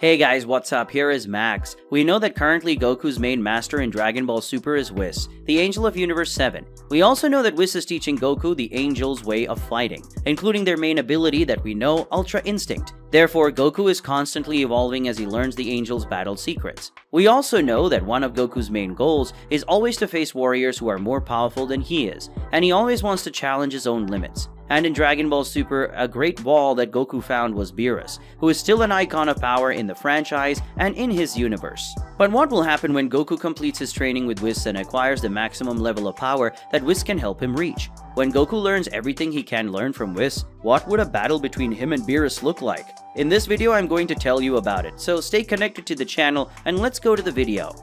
Hey guys, what's up? Here is Max. We know that currently Goku's main master in Dragon Ball Super is Whis, the Angel of Universe 7. We also know that Whis is teaching Goku the Angel's way of fighting, including their main ability that we know, Ultra Instinct. Therefore, Goku is constantly evolving as he learns the Angel's battle secrets. We also know that one of Goku's main goals is always to face warriors who are more powerful than he is, and he always wants to challenge his own limits. And in Dragon Ball Super, a great wall that Goku found was Beerus, who is still an icon of power in the franchise and in his universe. But what will happen when Goku completes his training with Whis and acquires the maximum level of power that Whis can help him reach? When Goku learns everything he can learn from Whis, what would a battle between him and Beerus look like? In this video, I'm going to tell you about it, so stay connected to the channel and let's go to the video.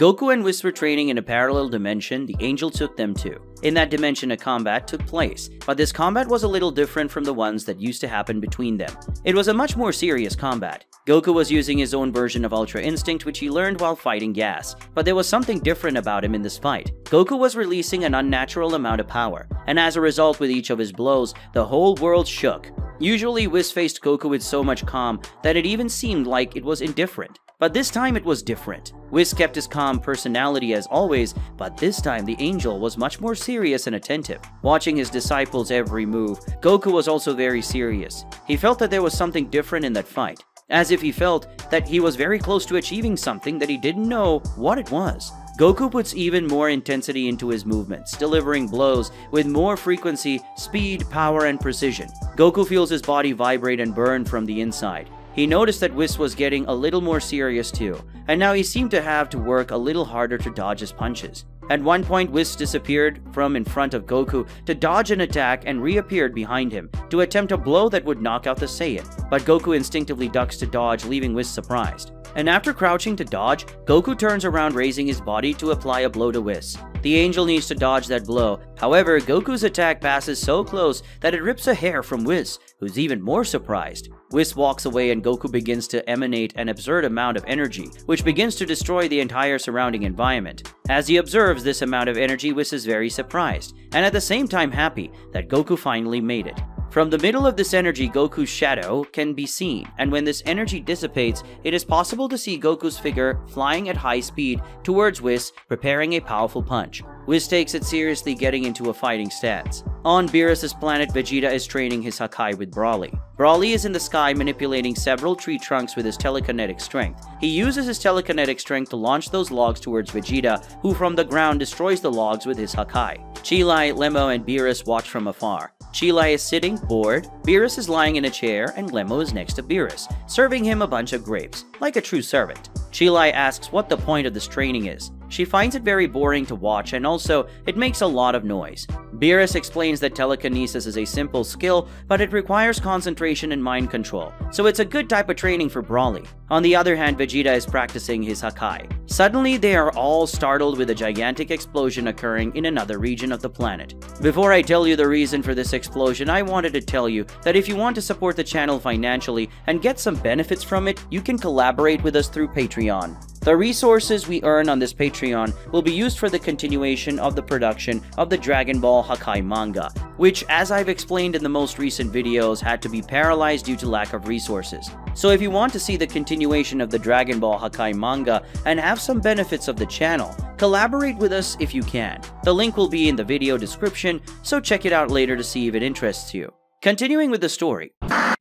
Goku and Whis were training in a parallel dimension the Angel took them to. In that dimension, a combat took place, but this combat was a little different from the ones that used to happen between them. It was a much more serious combat. Goku was using his own version of Ultra Instinct which he learned while fighting Gas, but there was something different about him in this fight. Goku was releasing an unnatural amount of power, and as a result with each of his blows, the whole world shook. Usually Whis faced Goku with so much calm that it even seemed like it was indifferent. But this time it was different. Whis kept his calm personality as always, but this time the angel was much more serious and attentive. Watching his disciples' every move, Goku was also very serious. He felt that there was something different in that fight, as if he felt that he was very close to achieving something that he didn't know what it was. Goku puts even more intensity into his movements, delivering blows with more frequency, speed, power, and precision. Goku feels his body vibrate and burn from the inside. He noticed that Whis was getting a little more serious too, and now he seemed to have to work a little harder to dodge his punches. At one point, Whis disappeared from in front of Goku to dodge an attack and reappeared behind him to attempt a blow that would knock out the Saiyan, but Goku instinctively ducks to dodge, leaving Whis surprised. And after crouching to dodge, Goku turns around raising his body to apply a blow to Whis. The angel needs to dodge that blow, however, Goku's attack passes so close that it rips a hair from Whis, who's even more surprised. Whis walks away and Goku begins to emanate an absurd amount of energy, which begins to destroy the entire surrounding environment. As he observes this amount of energy, Whis is very surprised, and at the same time happy that Goku finally made it. From the middle of this energy, Goku's shadow can be seen, and when this energy dissipates, it is possible to see Goku's figure flying at high speed towards Whis, preparing a powerful punch. Whis takes it seriously getting into a fighting stance. On Beerus' planet, Vegeta is training his Hakai with Broly. Broly is in the sky manipulating several tree trunks with his telekinetic strength. He uses his telekinetic strength to launch those logs towards Vegeta, who from the ground destroys the logs with his Hakai. Cheelai, Lemmo, and Beerus watch from afar. Cheelai is sitting, bored, Beerus is lying in a chair, and Lemmo is next to Beerus, serving him a bunch of grapes, like a true servant. Cheelai asks what the point of this training is. She finds it very boring to watch and also it makes a lot of noise. Beerus explains that telekinesis is a simple skill, but it requires concentration and mind control, so it's a good type of training for Broly. On the other hand, Vegeta is practicing his Hakai. Suddenly, they are all startled with a gigantic explosion occurring in another region of the planet. Before I tell you the reason for this explosion, I wanted to tell you that if you want to support the channel financially and get some benefits from it, you can collaborate with us through Patreon. The resources we earn on this Patreon will be used for the continuation of the production of the Dragon Ball Hakai manga, which, as I've explained in the most recent videos, had to be paralyzed due to lack of resources. So if you want to see the continuation of the Dragon Ball Hakai manga and have some benefits of the channel, collaborate with us if you can. The link will be in the video description, so check it out later to see if it interests you. Continuing with the story.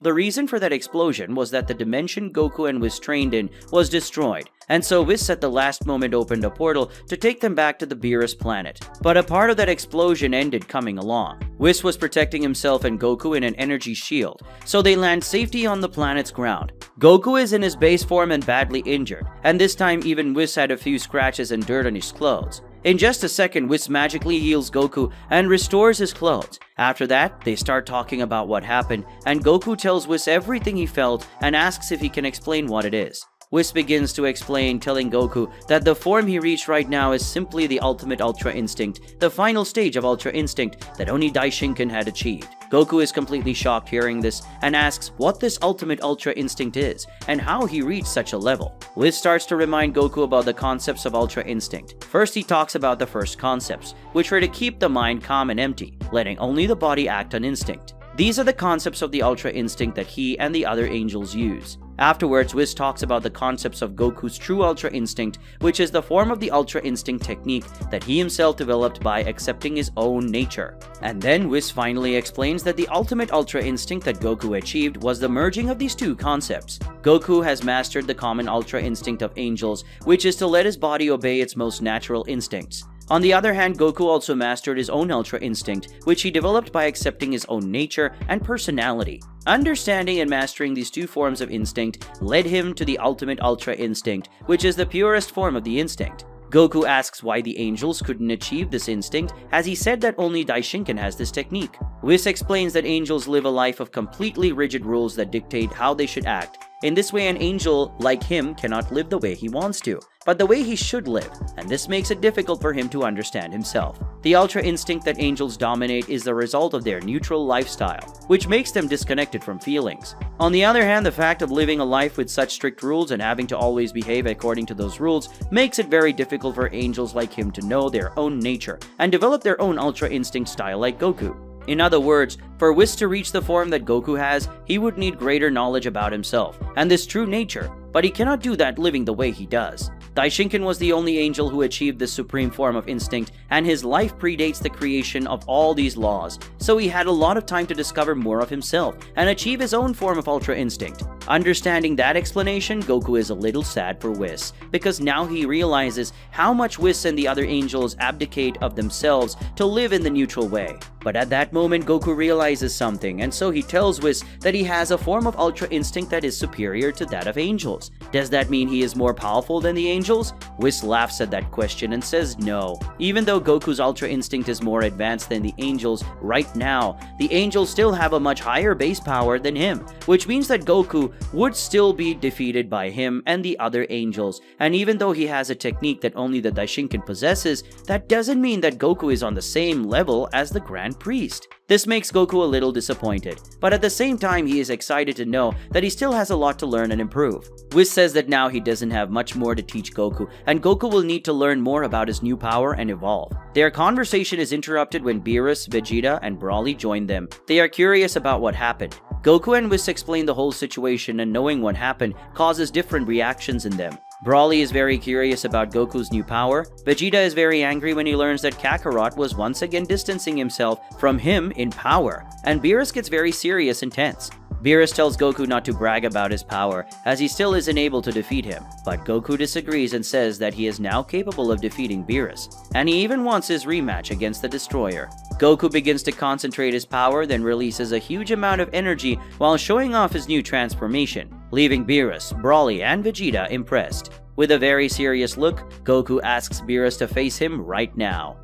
The reason for that explosion was that the dimension Goku and Whis trained in was destroyed, and so Whis at the last moment opened a portal to take them back to the Beerus planet. But a part of that explosion ended coming along. Whis was protecting himself and Goku in an energy shield, so they land safety on the planet's ground. Goku is in his base form and badly injured, and this time even Whis had a few scratches and dirt on his clothes. In just a second, Whis magically heals Goku and restores his clothes. After that, they start talking about what happened, and Goku tells Whis everything he felt and asks if he can explain what it is. Whis begins to explain, telling Goku that the form he reached right now is simply the ultimate Ultra Instinct, the final stage of Ultra Instinct that only Daishinkan had achieved. Goku is completely shocked hearing this and asks what this ultimate Ultra Instinct is and how he reached such a level. Whis starts to remind Goku about the concepts of Ultra Instinct. First he talks about the first concepts, which were to keep the mind calm and empty, letting only the body act on instinct. These are the concepts of the Ultra Instinct that he and the other angels use. Afterwards, Whis talks about the concepts of Goku's true Ultra Instinct, which is the form of the Ultra Instinct technique that he himself developed by accepting his own nature. And then Whis finally explains that the ultimate Ultra Instinct that Goku achieved was the merging of these two concepts. Goku has mastered the common Ultra Instinct of angels, which is to let his body obey its most natural instincts. On the other hand, Goku also mastered his own Ultra Instinct, which he developed by accepting his own nature and personality. Understanding and mastering these two forms of instinct led him to the ultimate Ultra Instinct, which is the purest form of the instinct. Goku asks why the angels couldn't achieve this instinct, as he said that only Daishinkan has this technique. Whis explains that angels live a life of completely rigid rules that dictate how they should act. In this way, an angel, like him, cannot live the way he wants to, but the way he should live, and this makes it difficult for him to understand himself. The ultra instinct that angels dominate is the result of their neutral lifestyle, which makes them disconnected from feelings. On the other hand, the fact of living a life with such strict rules and having to always behave according to those rules makes it very difficult for angels like him to know their own nature and develop their own ultra instinct style like Goku. In other words, for Whis to reach the form that Goku has, he would need greater knowledge about himself and this true nature, but he cannot do that living the way he does. Daishinkan was the only angel who achieved this supreme form of instinct, and his life predates the creation of all these laws, so he had a lot of time to discover more of himself and achieve his own form of Ultra Instinct. Understanding that explanation, Goku is a little sad for Whis, because now he realizes how much Whis and the other angels abdicate of themselves to live in the neutral way. But at that moment, Goku realizes something, and so he tells Whis that he has a form of Ultra Instinct that is superior to that of angels. Does that mean he is more powerful than the angels? Whis laughs at that question and says no. Even though Goku's Ultra Instinct is more advanced than the angels right now, the angels still have a much higher base power than him, which means that Goku would still be defeated by him and the other angels. And even though he has a technique that only the Daishinkan possesses, that doesn't mean that Goku is on the same level as the Grand Priest. This makes Goku a little disappointed, but at the same time he is excited to know that he still has a lot to learn and improve. Whis says that now he doesn't have much more to teach Goku, and Goku will need to learn more about his new power and evolve. Their conversation is interrupted when Beerus, Vegeta, and Broly join them. They are curious about what happened. Goku and Whis explain the whole situation and knowing what happened causes different reactions in them. Broly is very curious about Goku's new power. Vegeta is very angry when he learns that Kakarot was once again distancing himself from him in power. And Beerus gets very serious and tense. Beerus tells Goku not to brag about his power, as he still isn't able to defeat him, but Goku disagrees and says that he is now capable of defeating Beerus, and he even wants his rematch against the Destroyer. Goku begins to concentrate his power, then releases a huge amount of energy while showing off his new transformation, leaving Beerus, Broly, and Vegeta impressed. With a very serious look, Goku asks Beerus to face him right now.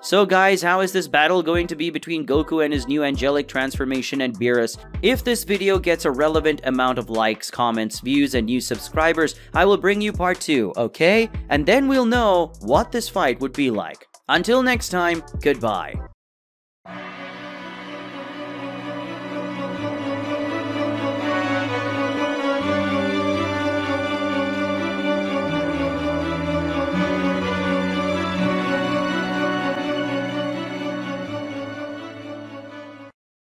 So guys, how is this battle going to be between Goku and his new angelic transformation and Beerus? If this video gets a relevant amount of likes, comments, views, and new subscribers, I will bring you part 2, okay? And then we'll know what this fight would be like. Until next time, goodbye.